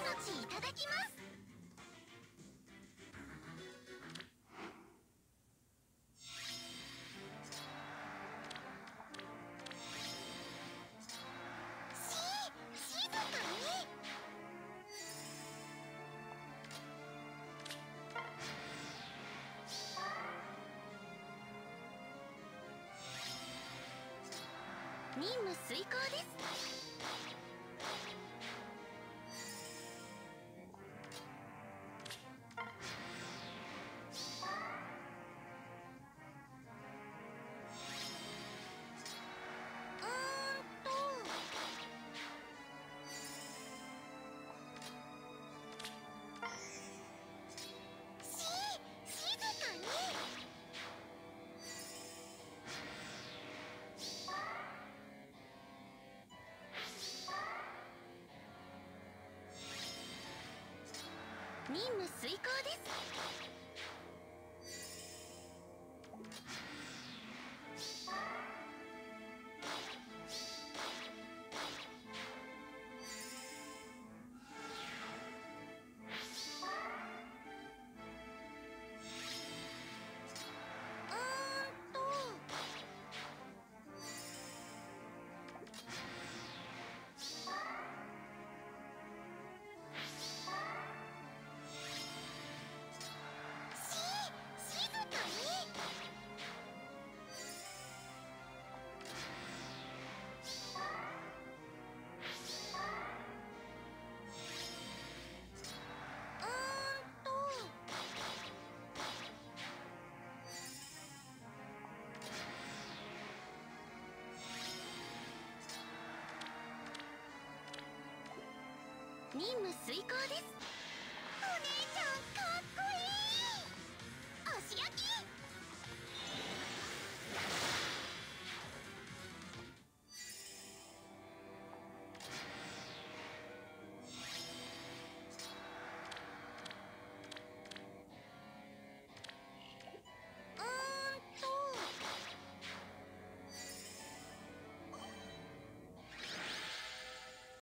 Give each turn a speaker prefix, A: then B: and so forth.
A: 命いただきます。任務遂行です任務遂行です。任務遂行です。お姉ちゃんかっこいい。